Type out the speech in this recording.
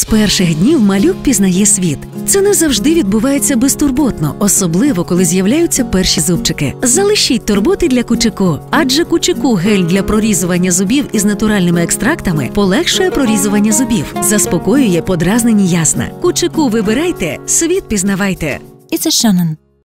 З перших днів малюк пізнає світ. Це не завжди відбувається безтурботно, особливо коли з'являються перші зубчики. Залишіть турботи для кучику, адже кучику гель для прорізування зубів із натуральними екстрактами полегшує прорізування зубів, заспокоює подразнені ясна. Кучику вибирайте, світ пізнавайте. It's a Shannon.